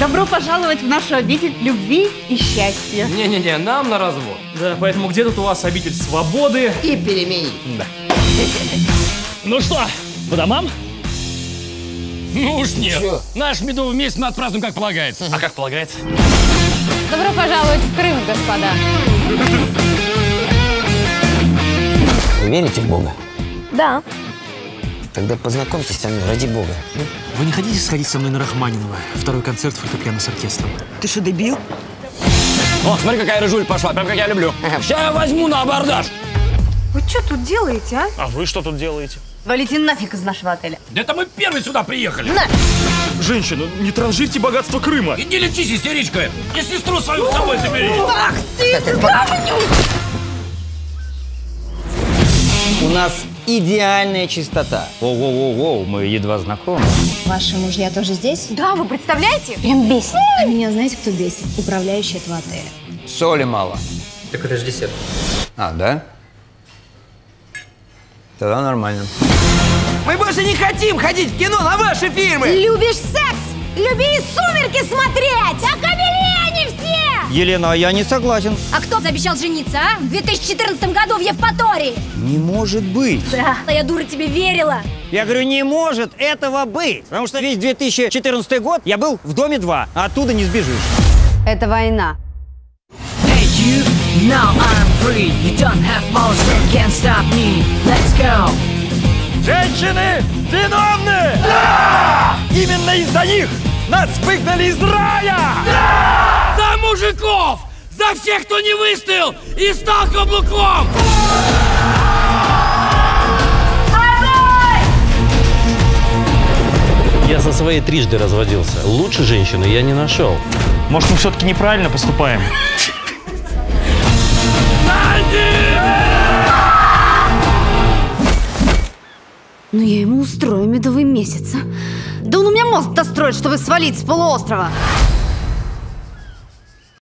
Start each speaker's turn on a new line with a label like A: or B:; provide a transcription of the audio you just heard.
A: Добро пожаловать в нашу обитель любви и счастья.
B: Не-не-не, нам на развод.
C: Да, поэтому где тут у вас обитель свободы?
D: И переменить.
C: Да.
E: Ну что, по домам? Ну уж нет.
D: Чё?
E: Наш медовый месяц мы отпразднуем как полагается.
C: А как полагается?
F: Добро пожаловать в Крым, господа.
D: Вы верите в Бога?
F: Да.
D: Тогда познакомьтесь со мной, ради Бога.
G: Вы не хотите сходить со мной на Рахманинова? Второй концерт фортепиано с оркестром.
D: Ты что, дебил?
E: О, смотри, какая рыжуль пошла, прям как я люблю. Сейчас я возьму на абордаж.
A: Вы что тут делаете, а?
C: А вы что тут делаете?
A: Валите нафиг из нашего отеля.
E: Да это мы первые сюда приехали.
C: Женщина, не транжирьте богатство Крыма.
E: Иди лечись, истеричка. И сестру свою с собой забери.
D: У нас идеальная чистота.
B: Воу-воу-воу, мы едва знакомы.
F: Ваши мужья тоже здесь?
A: Да, вы представляете?
F: Прям бесит. А меня знаете, кто бесит? Управляющий этого отеля.
D: Соли мало.
B: Так это же десерт.
D: А, да? Тогда нормально. Мы больше не хотим ходить в кино на ваши фильмы!
F: Любишь секс? Люби и сумерки смотреть! А!
D: Елена, а я не согласен.
F: А кто обещал жениться, а? В 2014 году в Евпатории.
D: Не может быть.
F: Да, а я дура тебе верила.
H: Я говорю, не может этого быть. Потому что весь 2014 год я был в доме 2, а оттуда не сбежишь.
A: Это война.
I: Hey you, now I'm free. You don't have monster, can't stop me. Let's go.
E: Женщины виновны! Да! Именно из-за них нас выгнали из рая! Да! За всех, кто не выстоял и стал каблуком!
J: Я со своей трижды разводился. Лучше женщины я не нашел.
C: Может, мы все-таки неправильно поступаем?
A: Ну я ему устрою медовый месяц. а. Да он у меня мозг достроит, чтобы свалить с полуострова.